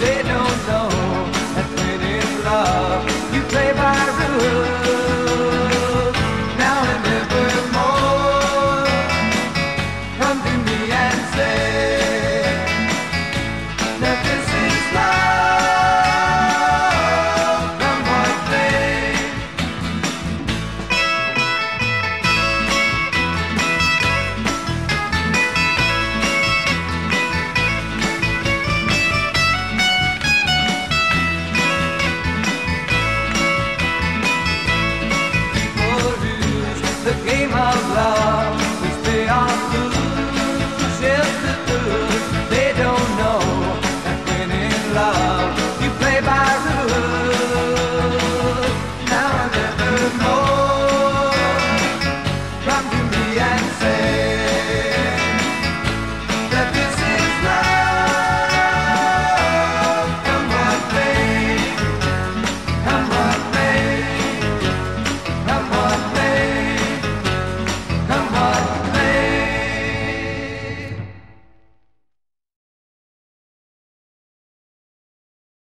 They don't know when in love you play by rules. love.